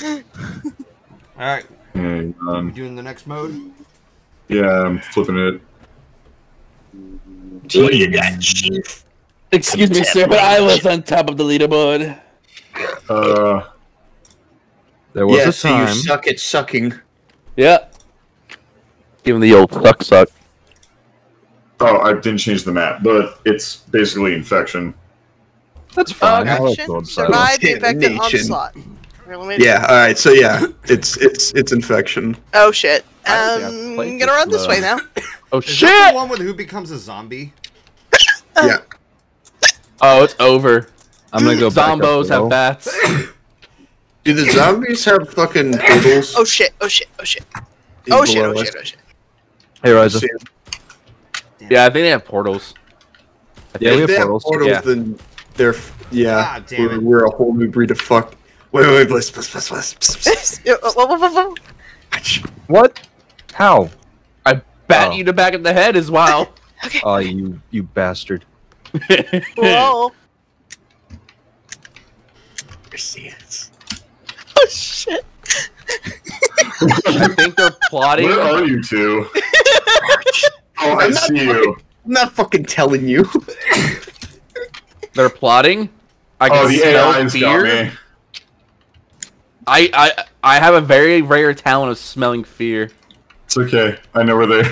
Alright, Hang we on. doing the next mode? Yeah, I'm flipping it. What do you got, Chief? Excuse me, sir, but I was on top of the leaderboard. Uh, There was yeah, a so time. you suck at sucking. Yeah. Give him the old suck suck. oh, I didn't change the map, but it's basically infection. That's fine. I like Action, Gold survive the infected onslaught. Here, Yeah. All right. So yeah, it's it's it's infection. Oh shit. I I've Um, gonna run this, this way uh, now. Oh Is shit! the one with who becomes a zombie? Yeah. Oh, it's over. I'm gonna go back up Zombos have bats. Do the zombies have fucking portals? Oh shit. Oh shit. Oh shit. Oh shit. Oh shit. Oh shit. Hey, Riza. Yeah, I think they have portals. I Yeah, we If they have portals. portals, Yeah. then they're yeah. God damn we're, it. we're a whole new breed of fuck. Wait, wait, wait, bliss, bliss, bliss, bliss, bliss. What? How? I bat Oh. you to back of the head as well. Oh, you you bastard. Whoa. Yes. Oh shit. I think they're plotting. Where are you two? Oh, I I'm not see you. I'm not fucking telling you. They're plotting. I can Oh, the smell AI's got me. I, I I have a very rare talent of smelling fear. It's okay. I know where they.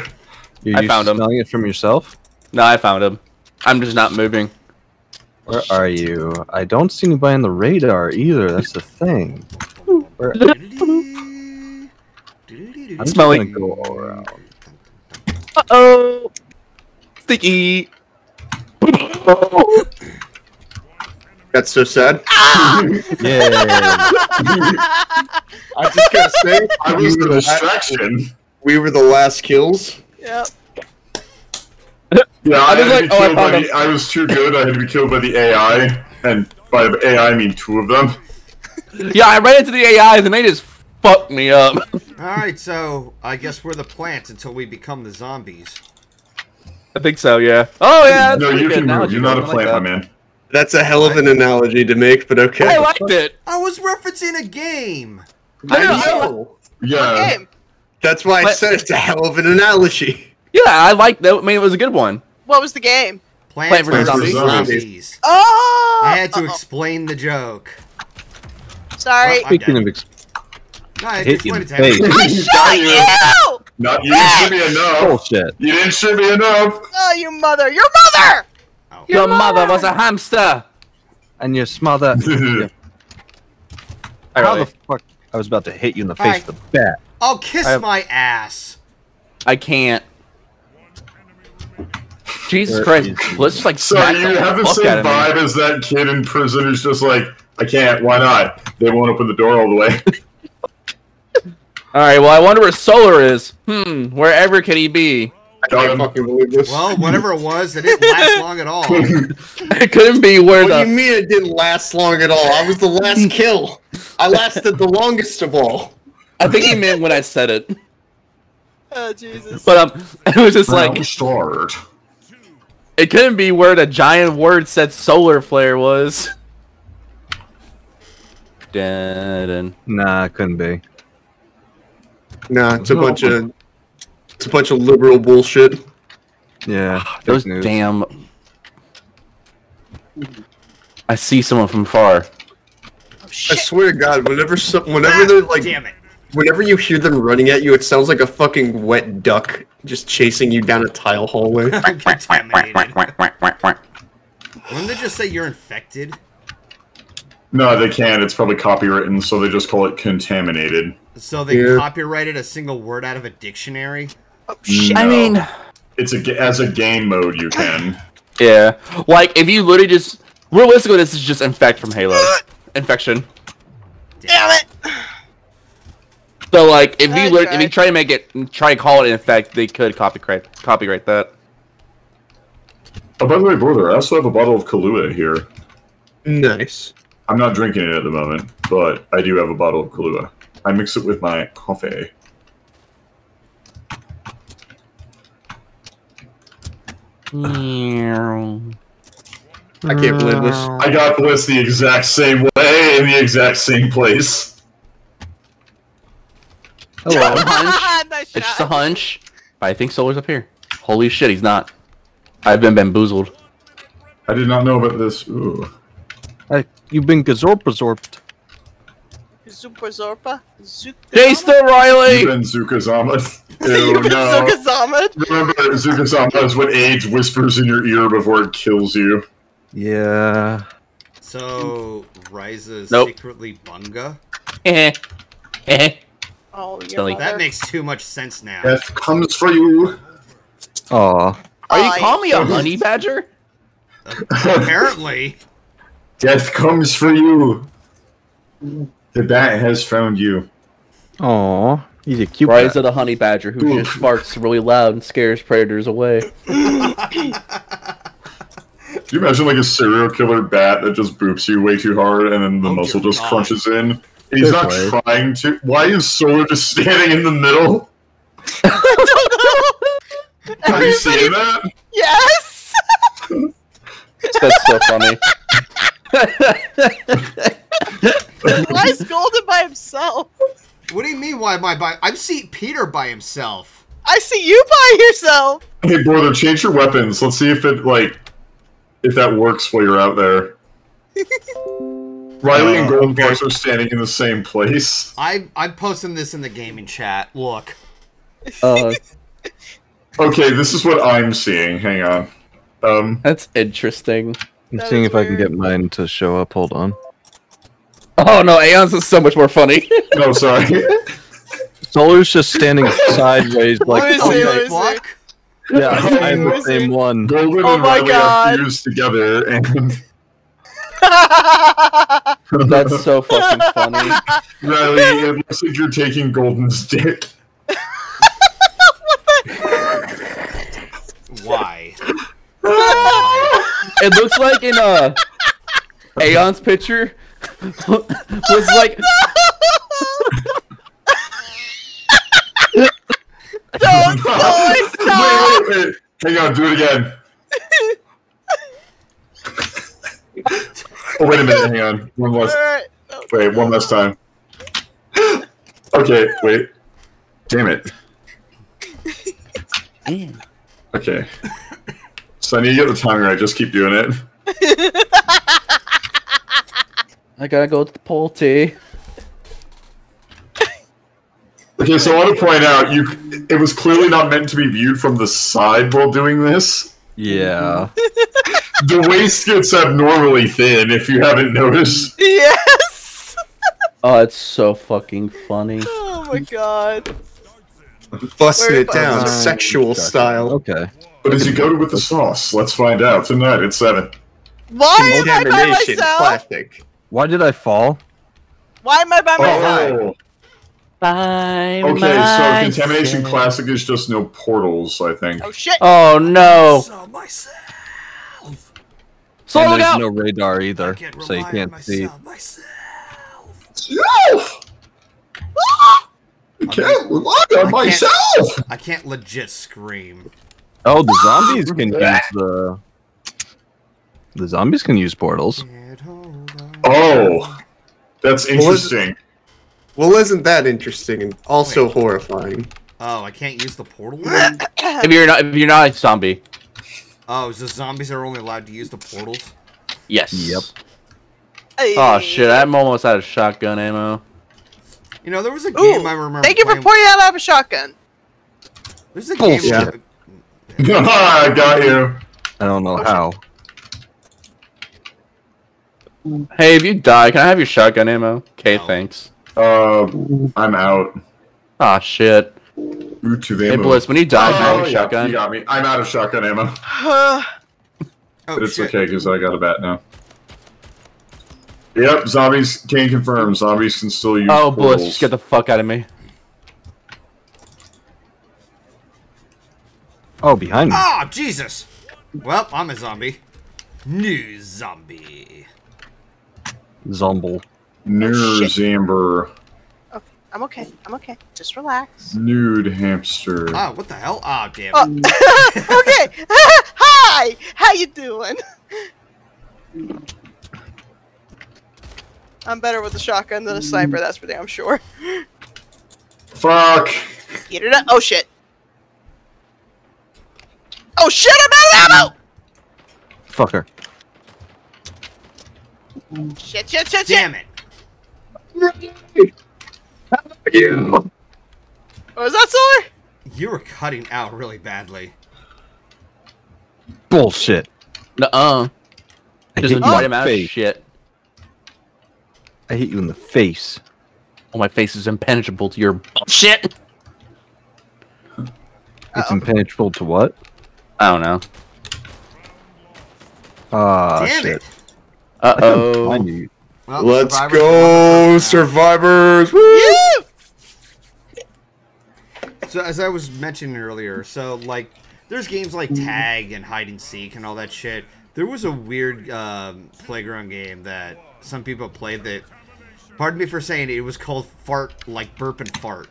You're I found found 'em. smelling it from yourself? No, I found him. I'm just not moving. Where are you? I don't see anybody on the radar either. That's the thing. Where, I'm Smelling- go all around. Uh oh. Sticky. That's so sad. Yeah. I just gotta say, I was the distraction. we were the last kills. Yep. Yeah, I I, was had like, to be oh, I killed by found the, I was too good. I had to be killed by the AI, and by the AI I mean two of them. Yeah, I ran into the AIs and they just fucked me up. Alright, so I guess we're the plants until we become the zombies. I think so. Yeah. Oh yeah. No, you can. Move. You're not a I like plant, my man. That's a hell of an analogy to make, but okay. I liked it. I was referencing a game! I know, I I. Yeah. Game. That's why I said it's a hell of an analogy. Yeah, I liked that. I mean, it was a good one. What was the game? Plants, Plant vs. vs. zombies. Zombies. Oh. I had to uh-oh. explain the joke. Sorry. Well, I- Speaking of, ex- No, I had to Hit you in the face. I shot you! Not you didn't shoot me enough. bullshit. You didn't shoot me enough. Oh, you mother! Your mother! Your mother was a hamster. And your smother. yeah. I How really, the fuck? I was about to hit you in the face Alright. with a bat. I'll kiss have- my ass. I can't. Jesus Where Christ! Let's just like So smack you the have the fuck same out of me. vibe as that kid in prison who's just like, I can't. Why not? They won't open the door all the way. All right. Well, I wonder where Solar is. Hmm. Wherever can he be? I can't fucking believe this. Well, whatever it was, it didn't last long at all. It couldn't be where what do you mean it didn't last long at all? I was the last kill. I lasted the longest of all. I think he meant when I said it, Oh Jesus. but um, it was just like start. it couldn't be where the giant word said SolarFlare was. Dun, Nah, it couldn't be. Nah, it's a bunch of it's a bunch of liberal bullshit. Yeah. Ah, those news. damn. I see someone from far. Oh, I swear to God, whenever some, whenever ah, they're like, Damn it. whenever you hear them running at you, it sounds like a fucking wet duck just chasing you down a tile hallway. I'm contaminated. Wouldn't they just say you're infected? No, they can't. It's probably copywritten, so they just call it contaminated. So they Yeah. copyrighted a single word out of a dictionary? Oh shit. I mean, It's a as a game mode you can. yeah. Like if you literally just realistically, this is just infect from Halo. Infection. Damn it. So like, if you I lit- if you tried. try to make it, try to call it infect, they could copyright copyright that. Oh, by the way, brother, I also have a bottle of Kahlua here. nice. I'm not drinking it at the moment, but I do have a bottle of Kahlua. I mix it with my coffee. I can't believe this. I got Bliss the exact same way in the exact same place. Hello. hunch. nice It's just a hunch. But I think Solar's up here. Holy shit, he's not. I've been bamboozled. I did not know about this. Ooh. Hey, you've been gazorp absorbed. Super Zorpa. Zuka still Riley! You've been Zukazama. Ew, You've been no. Zukazama. Remember, Zukazama is when AIDS whispers in your ear before it kills you. Yeah. So, Ryza is Nope. secretly Bunga? Eh. Eh. Oh, your Silly. mother. That makes too much sense now. Death comes for you. Aw. Are you I- calling me a honey badger? Apparently. Death comes for you. The bat has found you. Aw. He's a cute Rise guy. of the honey badger who Oof. just farts really loud and scares predators away. Can you imagine like a serial killer bat that just boops you way too hard and then the Oh, muscle just God. crunches in? He's Good not play. trying to. Why is Solar just standing in the middle? Have you seen that? Yes. That's so funny. Why is Golden by himself? What do you mean, why am I by... I've seen Peter by himself. I see you by yourself. Hey, brother, change your weapons. Let's see if it like if that works while you're out there. Riley and Uh, Golden okay. Fox are standing in the same place. I, I'm posting this in the gaming chat. Look. Uh, Okay, this is what I'm seeing. Hang on. Um, that's interesting. I'm That seeing is if I can get mine to show up. Hold on. Oh no, Aeon's is so much more funny. no, sorry. Solar's just standing sideways, like, Let me oh, see, yeah, let me see. Fuck. yeah, I'm Let the same one. Golden Oh and my Riley God. are fused together, and That's so fucking funny. Riley, it looks like you're taking Golden's dick. Why? It looks like in uh Aeon's picture was like Don't boy, stop! Wait, wait, wait. Hang on, do it again. oh, wait a minute, hang on. One last. Alright. No, Wait, one last time. okay, wait. Damn it. Damn. Okay. So I need to get the timing right. Just keep doing it. I gotta go to the pole T. Okay, so I want to point out you. It was clearly not meant to be viewed from the side while doing this. Yeah. The waist gets abnormally thin. If you haven't noticed. Yes! Oh, it's so fucking funny. Oh my god. Busting it down, buttons? sexual style. Okay. But as you go with the sauce, let's find out tonight at seven. Why am I by myself? classic. Why did I fall? Why am I by myself? Oh, Bye. okay. So contamination classic is just no portals. I think. Oh shit! Oh no. So myself. So and look there's out! no radar either, so you can't see. myself, myself. Self. I ah! can't rely on I myself. I can't legit scream. Oh, the zombies can use the. The zombies can use portals. Can't hold on. Oh, that's interesting. Well, isn't that interesting and also horrifying? Oh, I can't use the portal? If you're not if you're not a zombie. oh, is the zombies are only allowed to use the portals? Yes. Yep. Oh shit, I'm almost out of shotgun ammo. You know, there was a Ooh, game I remember. Thank you for playing- pointing out I have a shotgun. There's a game. Bullshit. I got you. I don't know Oh, how. Hey, if you die, can I have your shotgun ammo? Okay, No. thanks. Uh, I'm out. Ah shit. Ooh, to the Hey ammo. Bliss, when you die, can I have Oh, your yeah, shotgun? you got me. I'm out of shotgun ammo, Oh, but it's shit. okay because I got a bat now. Yep, zombies can confirm. Zombies can still use. Oh, Bliss, just get the fuck out of me. Oh, behind me. Oh, Jesus! Well, I'm a zombie. New zombie. Zomble. Nude shit. Zamber. I'm okay. I'm okay. Just relax. Nude hamster. Ah, what the hell? Ah, damn Oh, okay. Hi. How you doing? I'm better with a shotgun than a sniper. That's for damn sure. Fuck. Get it up. Oh shit. Oh shit! I'm out of ammo Fucker. ammo. Shit! Shit! Shit! Damn it! You. What was that, Solar? You were cutting out really badly. Bullshit. Nuh-uh. I Just invite him out of shit. I hit you in the face. Oh, my face is impenetrable to your bullshit. It's impenetrable to what? I don't know. Ah, Damn shit. it! Uh oh. Well, Let's survivors go, survivors! Woo! You! So as I was mentioning earlier, so like there's games like tag and hide and seek and all that shit. There was a weird um, playground game that some people played that. Pardon me for saying it, it was called fart like burp and fart.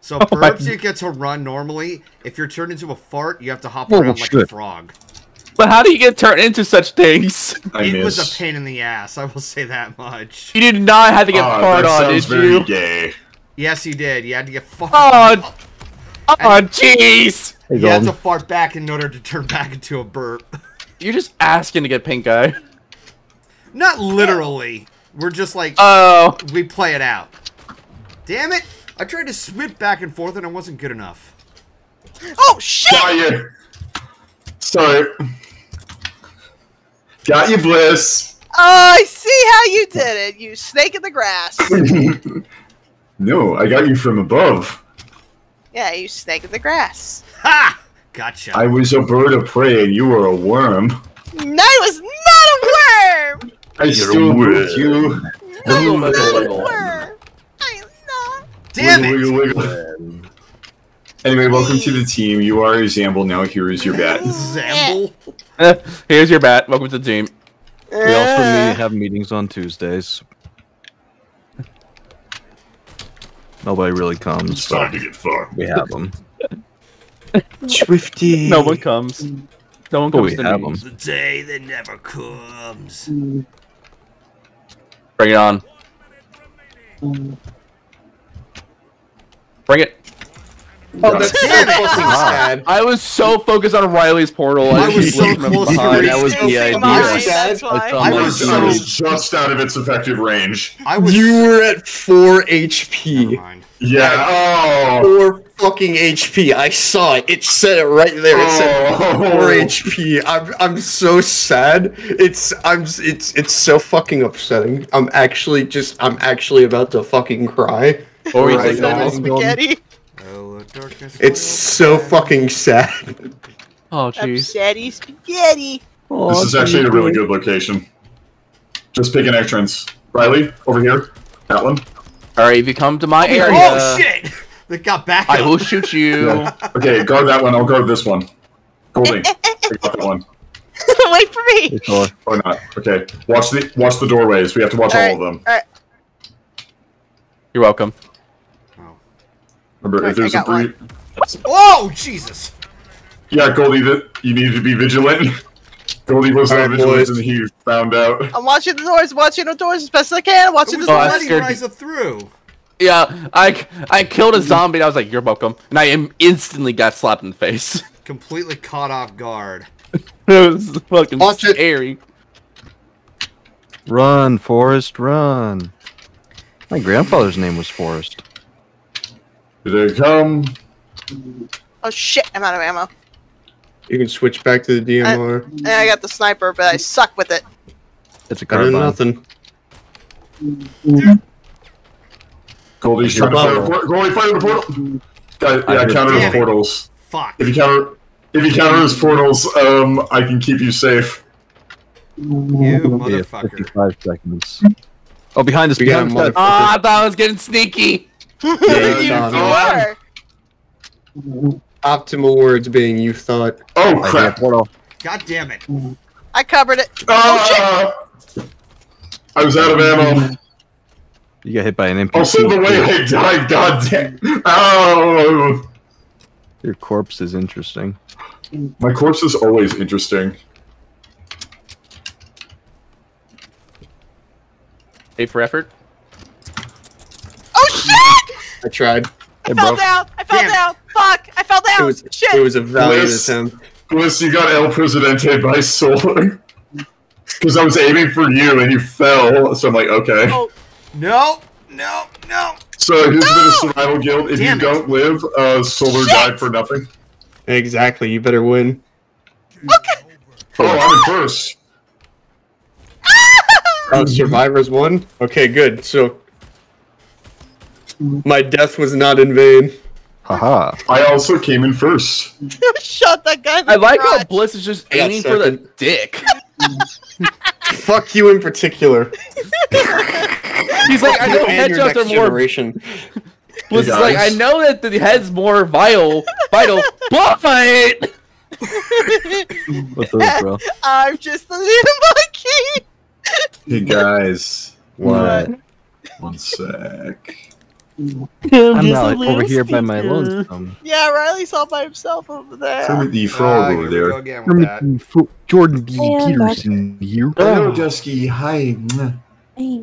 So burps you get to run normally. If you're turned into a fart, you have to hop Oh, around like a frog. But how do you get turned into such things? I it miss. was a pain in the ass. I will say that much. You did not have to get ah, Oh, fart that on, sounds did very you? gay. Yes, you did. You had to get fart. Oh, oh, jeez. Hey, you had to fart back in order to turn back into a burp. You're just asking to get pink eye. Not literally. We're just like Oh, we play it out. Damn it! I tried to swip back and forth and it wasn't good enough. Oh shit! Got you. Sorry. Got you, Bliss. Oh, I see how you did it. You snake in the grass. no, I got you from above. Yeah, you snake in the grass. Ha! Gotcha. I was a bird of prey and you were a worm. No, I was not a worm. I still moved you. No, I'm not a worm. I am not. Damn it! Wiggle, wiggle, wiggle. Anyway, welcome to the team. You are a Zamble now. Here is your bat. Zamble. here's your bat. Welcome to the team. We also meet, have meetings on Tuesdays. Nobody really comes, It's time to get fucked. we have them. Swifty. No one comes. No one But comes we to have meetings. The day that never comes. Bring it on. Bring it. Oh, that's so fucking sad. I was so focused on Riley's portal. I was so looked from close to behind. it. That was the idea. Mine, Sad. I I thought- was I was just out of its effective range. I was. You were at 4 Never HP. mind. Yeah. Oh. 4 fucking HP. I saw it. It said it right there. It said Oh. 4 HP. I'm I'm so sad. It's I'm it's it's so fucking upsetting. I'm actually just I'm actually about to fucking cry. What were you Right thinking? now. Instead of spaghetti. Oh, a darkness It's so fucking sad. Oh, jeez. Upsetty spaghetti. Oh, this is actually a really good location. Just pick an entrance. Riley, over here. That one. All right, if you come to my oh, area, Oh shit! That got back. I will shoot you. Yeah. Okay, guard that one. I'll guard this one. Goldie, I got that one. Wait for me. Hey, Or not. Okay. Watch the watch the doorways. We have to watch all Alright. of them. All right. You're welcome. Oh. Remember, if there's a got breach. Oh Jesus! Yeah, Goldie, that you needed to be vigilant. Goldie was not vigilant and he found out. I'm watching the doors. Watching the doors as best as I can. I'm watching oh, the Oh, I doors. letting scared- Ryza through. Yeah, I I killed a zombie. and I was like, "You're welcome," and I im- instantly got slapped in the face. Completely caught off guard. it was fucking Watch it. scary. Run, Forrest, run. My grandfather's name was Forrest. Here they come. Oh shit! I'm out of ammo. You can switch back to the DMR. And I got the sniper, but I suck with it. It's a Better than carbine. nothing. Goldie's trying to fire the Bubble. portal. Goldie, fire the portal. Guys, I yeah, heard counter his portals. Fuck. If you counter, if you counter his portals, um, I can keep you safe. You Yeah, motherfucker. 55 seconds. Oh, behind us, We got behind us. Ah, I thought I was getting sneaky. You, John. you. Optimal words being you thought. Oh I hear crap! portal. God damn it. I covered it. Oh shit! Ah! I was out of ammo. You got hit by an NPC. Also, the way I died, goddamn. Oh, Your corpse is interesting. my corpse is always interesting. A for effort. Oh shit! I tried. I fell down. I fell Damn down. Fuck. I fell down. It was Shit. it was a valiant Bliss. attempt. Bliss, you got El Presidente by Solar. Because I was aiming for you and you fell, so I'm like, okay. Oh. No, no, no. So here's a bit of survival guild. If Damn you it. don't live, uh, Solar Shit. died for nothing. Exactly. You better win. Okay. Oh, I'm in first. Oh, survivors won. Okay, good. So my death was not in vain. Haha. I also came in first. Shot that guy. in the I like how. Bliss is just I got aiming for the dick. Fuck you in particular. He's like, I know your headshots next are more. generation. Bliss is like, I know that the head's more vital, vital, but What's up, bro? I'm just a little monkey. Hey guys, What? one sec. I'm not like, over here by my lonesome. Yeah, Riley's all by himself over there. Kermit the Ah, Frog here over there. again with that. Fro- Jordan B. Hey, Peterson here. Hello, Dusky. Hi. Hey.